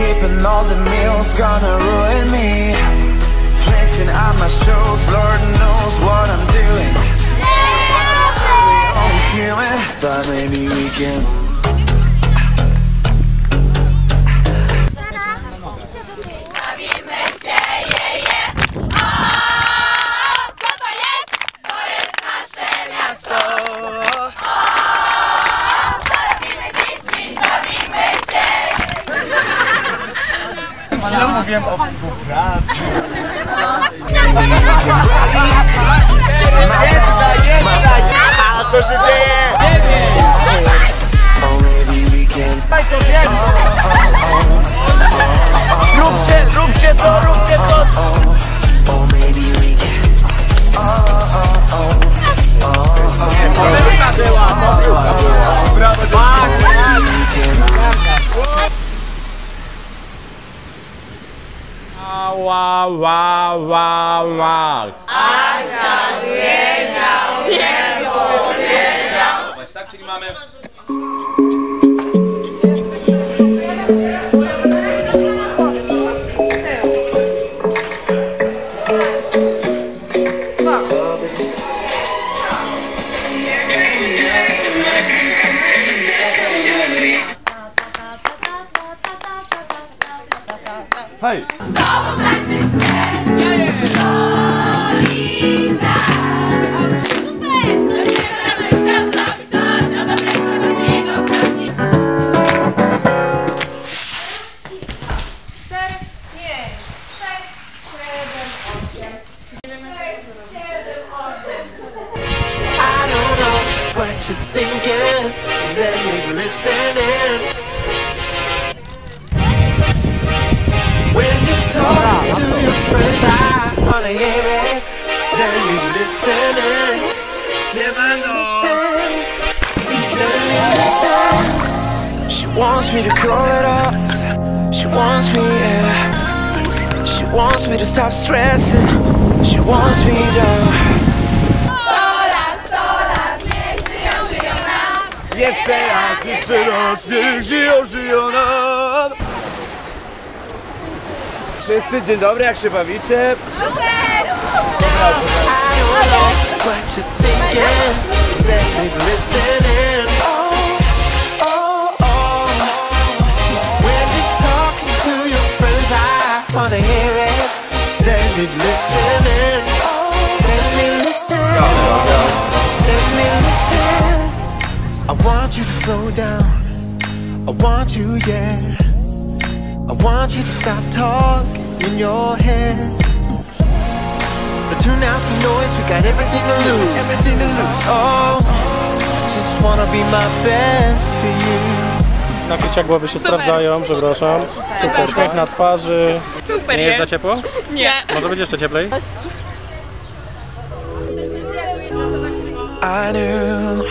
Skipping all the meals gonna ruin me. Flexing on my shows, Lord knows what I'm doing. Only human, but maybe we can. Stadium aufs Programm. Tak, czyli mamy... Hej! Cztery, I hear it. Let me listen in. Let me listen. Let me listen. She wants me to call it off. She wants me, yeah. She wants me to stop stressing. She wants me to. Jeszcze raz, jeszcze raz, niech żyją, żyją nam! Wszyscy dzień dobry, jak się bawicie? I don't know what you're thinking, let me listen in. Oh, oh, oh. When you're talking to your friends, I wanna hear it. Let me listen in. Let me listen. Let me listen. I want you to slow down. I want you, yeah. I want you to stop talking in your head. Turn out the noise, we got everything to lose. Everything to lose. Oh, I just wanna be my best for you. Napięcia głowy się sprawdzają, przepraszam. Super, uśmiech na twarzy. Super, Nie jest za ciepło? Nie. Może być jeszcze cieplej? I knew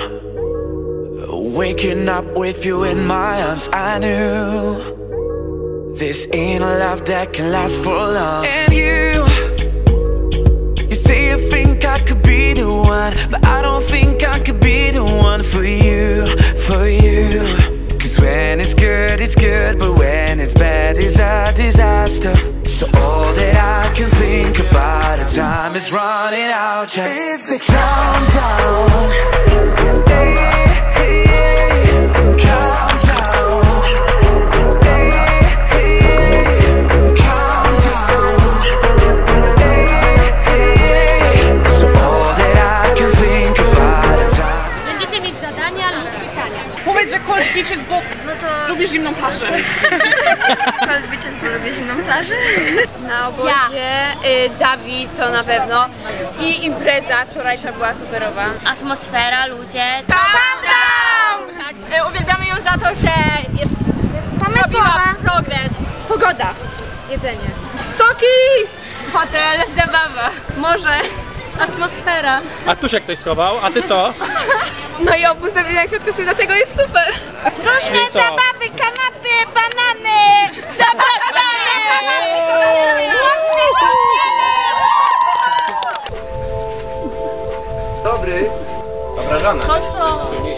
waking up with you in my arms. I knew this ain't a love that can last for long. Be the one, but I don't think I could be the one for you, for you. Cause when it's good, it's good, but when it's bad, it's a disaster. So all that I can think about, the time is running out. Yeah. It's the countdown. Hey, Beaches, bo lubisz zimną plażę. Cold Beaches, bo lubię zimną plażę. Na obozie y, Dawid to na pewno i impreza wczorajsza była superowa. Atmosfera, ludzie. Tak, y, uwielbiamy ją za to, że jest pomysłowa, progres, pogoda, jedzenie, soki, hotel, zabawa, morze, atmosfera. A tu się ktoś schował, a ty co? No i obóz zawiedzenia kwiatków dlatego jest super. Różne zabawy, kanapy, banany. Zapraszamy! Dobry. Obrażony. Chodź, chodź.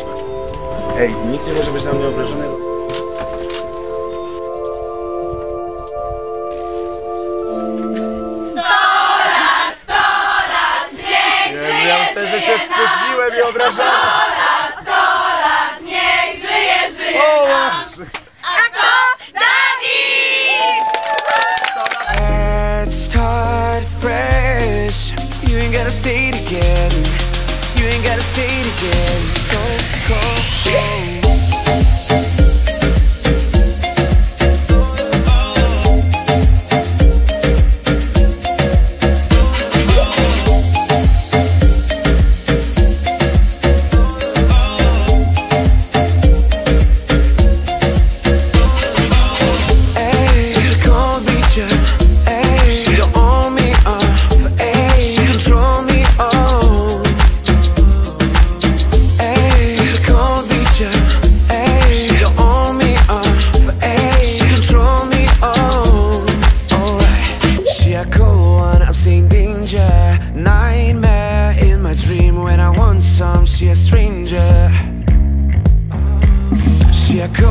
Ej, nikt nie może być na mnie obrażony. Sto lat, sto ja myślę, że się spóźniłem i obrażałem. Niech żyje, żyje O, nam! Boże. A kto? Dawid! Let's start fresh. You ain't gotta say it again. You ain't gotta say it again. So cold.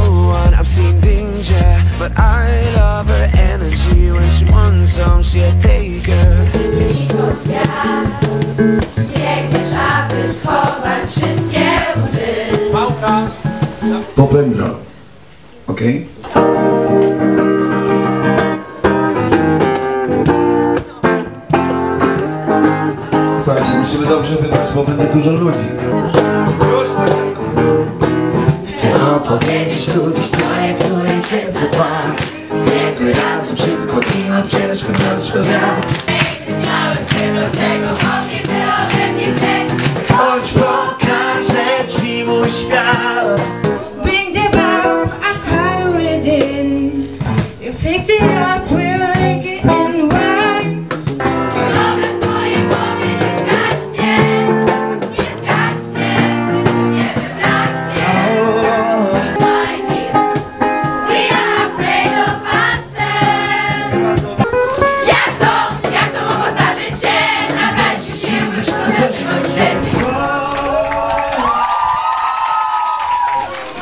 One, I've seen danger But I love her energy When she wants some, she a taker Biegniesz, aby schować wszystkie łzy. Popędra. Okej? Słuchajcie, musimy dobrze wybrać, bo będzie dużo ludzi. z drugiej strony, serce dwa. Biegły razem szybko, mimo przeszkód, noc świat Ej, ty znałem, ty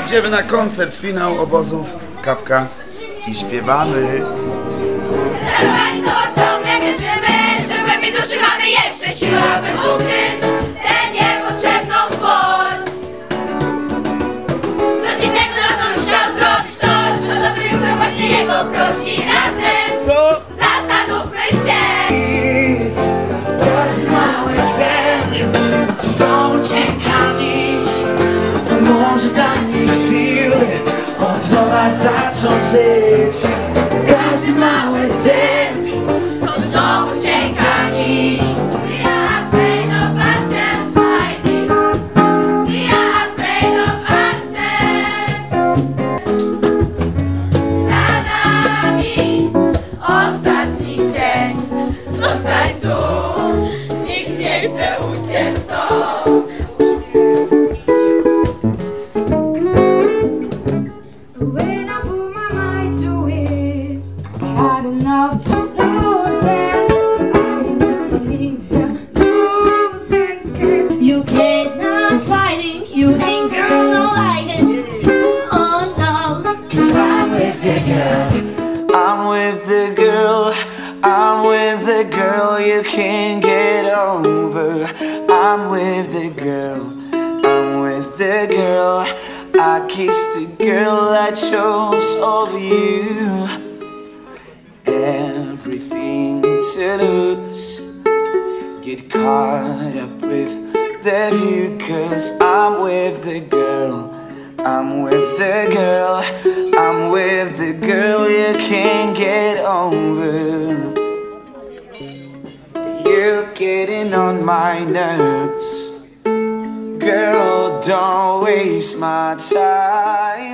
Idziemy na koncert, finał obozów, kawka i śpiewamy. Są ciągle wierzymy, duszy mamy jeszcze siłę, aby ukryć zacząć żyć. Każdy mały sen with the girl. I'm with the girl. I kissed the girl I chose over you. Everything to lose. Get caught up with the view Cause I'm with the girl. I'm with the girl. I'm with the girl you can't get over. You're getting on my nerves Girl, don't waste my time